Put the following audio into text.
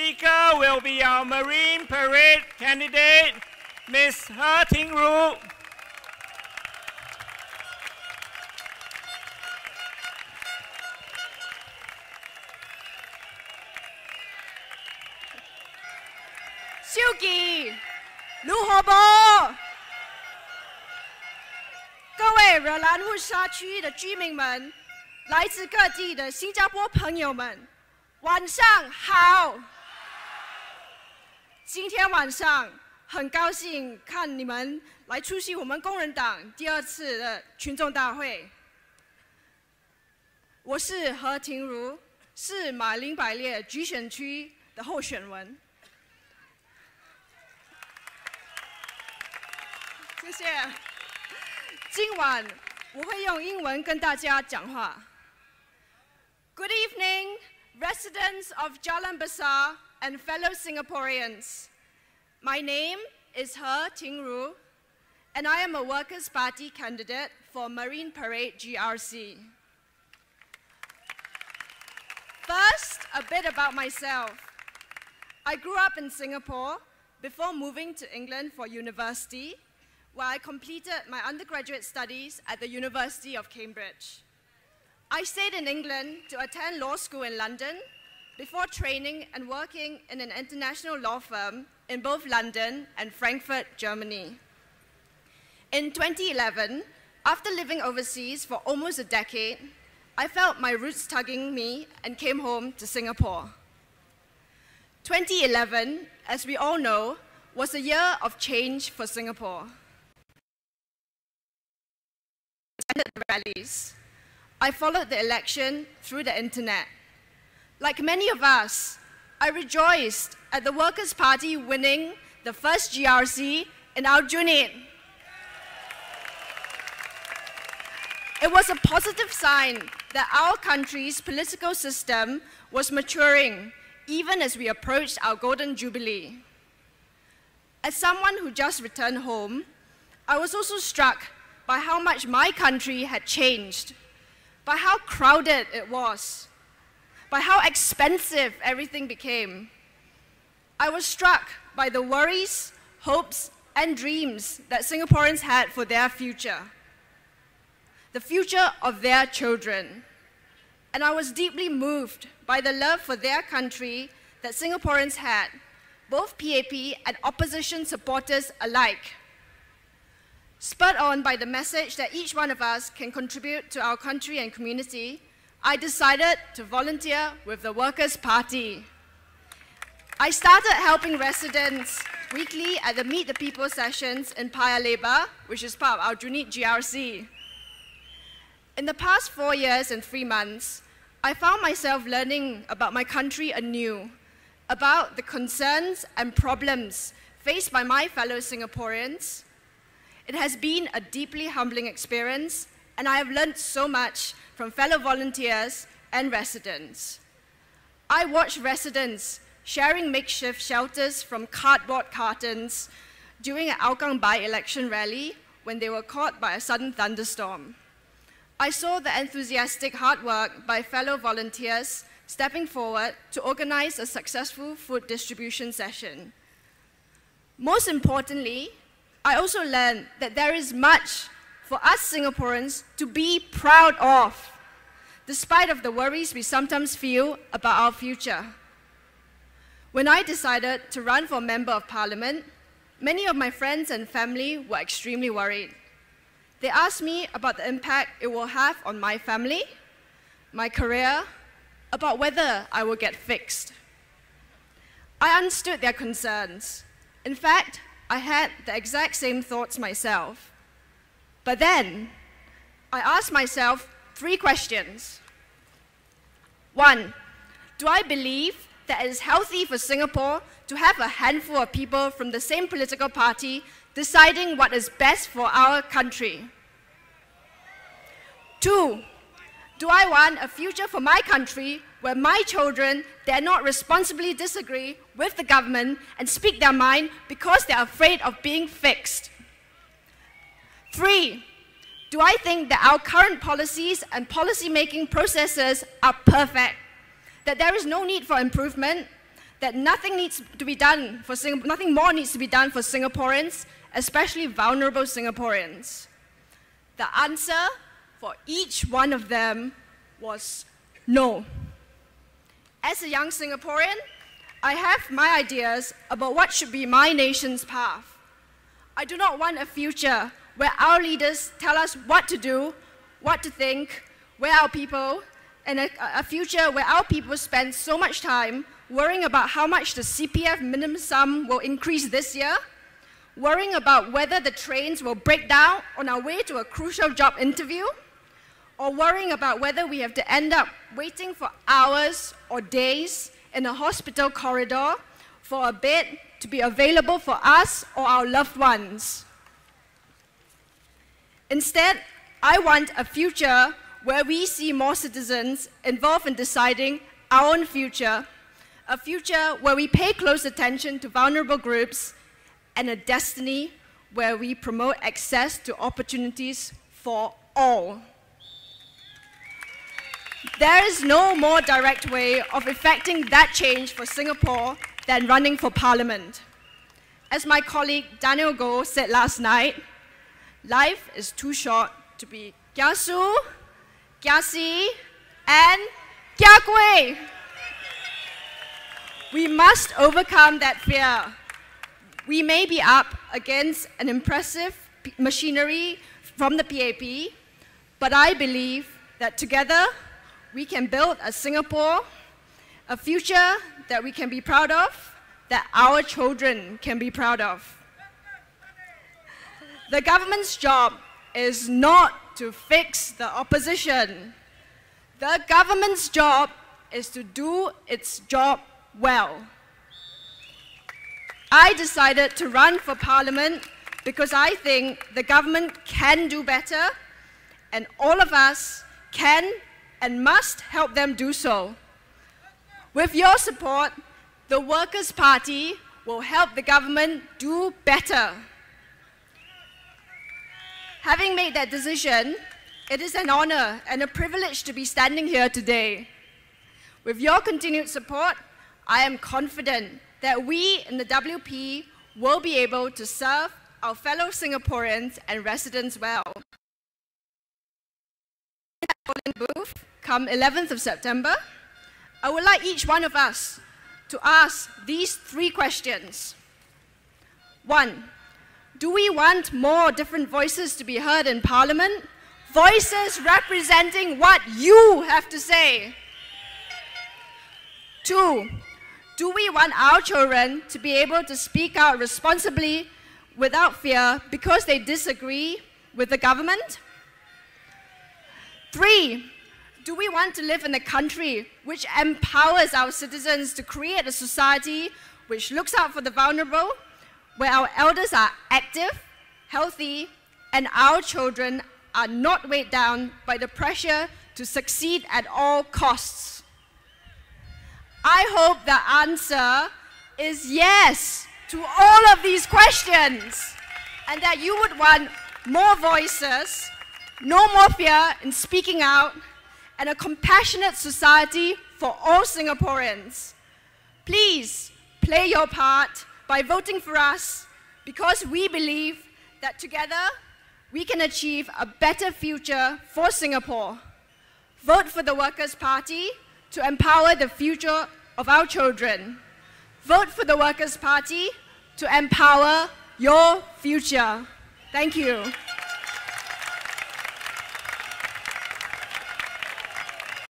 speaker will be our Marine Parade candidate, Ms. He Ting Ru. Xiuqi, 卢火波，各位惹兰乌沙区域的居民们，来自各地的新加坡朋友们，晚上好！今天晚上很高兴看你们来出席我们工人党第二次的群众大会。我是何庭如，是马林百列局选区的候选人。谢谢。今晚我会用英文跟大家讲话。Good evening, residents of Jalan Besar and fellow Singaporeans. My name is He Ting Ru, and I am a Workers' Party candidate for Marine Parade GRC. First, a bit about myself. I grew up in Singapore before moving to England for university where I completed my undergraduate studies at the University of Cambridge. I stayed in England to attend law school in London before training and working in an international law firm in both London and Frankfurt, Germany. In 2011, after living overseas for almost a decade, I felt my roots tugging me and came home to Singapore. 2011, as we all know, was a year of change for Singapore. attended the rallies. I followed the election through the internet. Like many of us, I rejoiced at the Workers' Party winning the first GRC in our Aljunied. It was a positive sign that our country's political system was maturing even as we approached our Golden Jubilee. As someone who just returned home, I was also struck by how much my country had changed, by how crowded it was, by how expensive everything became. I was struck by the worries, hopes, and dreams that Singaporeans had for their future, the future of their children. And I was deeply moved by the love for their country that Singaporeans had, both PAP and opposition supporters alike. Spurred on by the message that each one of us can contribute to our country and community, I decided to volunteer with the Workers' Party. I started helping residents weekly at the Meet the People sessions in Paya Lebar, which is part of Aljunied GRC. In the past four years and three months, I found myself learning about my country anew, about the concerns and problems faced by my fellow Singaporeans, it has been a deeply humbling experience, and I have learned so much from fellow volunteers and residents. I watched residents sharing makeshift shelters from cardboard cartons during an Hougang by-election rally when they were caught by a sudden thunderstorm. I saw the enthusiastic hard work by fellow volunteers stepping forward to organize a successful food distribution session. Most importantly, I also learned that there is much for us Singaporeans to be proud of, despite of the worries we sometimes feel about our future. When I decided to run for Member of Parliament, many of my friends and family were extremely worried. They asked me about the impact it will have on my family, my career, about whether I will get fixed. I understood their concerns. In fact, I had the exact same thoughts myself. But then, I asked myself three questions. One, do I believe that it is healthy for Singapore to have a handful of people from the same political party deciding what is best for our country? Two, do I want a future for my country where my children dare not responsibly disagree with the government and speak their mind because they're afraid of being fixed? Three, do I think that our current policies and policy-making processes are perfect? That there is no need for improvement? that nothing needs to be done for nothing more needs to be done for Singaporeans, especially vulnerable Singaporeans. The answer for each one of them was no. As a young Singaporean, I have my ideas about what should be my nation's path. I do not want a future where our leaders tell us what to do, what to think, where our people, and a, a future where our people spend so much time worrying about how much the CPF minimum sum will increase this year, worrying about whether the trains will break down on our way to a crucial job interview, or worrying about whether we have to end up waiting for hours or days in a hospital corridor for a bed to be available for us or our loved ones. Instead, I want a future where we see more citizens involved in deciding our own future, a future where we pay close attention to vulnerable groups, and a destiny where we promote access to opportunities for all. There is no more direct way of effecting that change for Singapore than running for parliament. As my colleague Daniel Goh said last night, life is too short to be kiasu, kiasi, and kiakui. We must overcome that fear. We may be up against an impressive machinery from the PAP, but I believe that together we can build a Singapore, a future that we can be proud of, that our children can be proud of. The government's job is not to fix the opposition. The government's job is to do its job well. I decided to run for parliament because I think the government can do better and all of us can and must help them do so. With your support, the Workers' Party will help the government do better. Having made that decision, it is an honor and a privilege to be standing here today. With your continued support, I am confident that we in the WP will be able to serve our fellow Singaporeans and residents well. Booth, come 11th of September, I would like each one of us to ask these three questions. One, do we want more different voices to be heard in Parliament? Voices representing what you have to say. Two, do we want our children to be able to speak out responsibly without fear because they disagree with the government? Three, do we want to live in a country which empowers our citizens to create a society which looks out for the vulnerable, where our elders are active, healthy, and our children are not weighed down by the pressure to succeed at all costs? I hope the answer is yes to all of these questions and that you would want more voices, no more fear in speaking out, and a compassionate society for all Singaporeans. Please play your part by voting for us because we believe that together we can achieve a better future for Singapore. Vote for the Workers' Party to empower the future of our children. Vote for the Workers' Party to empower your future. Thank you.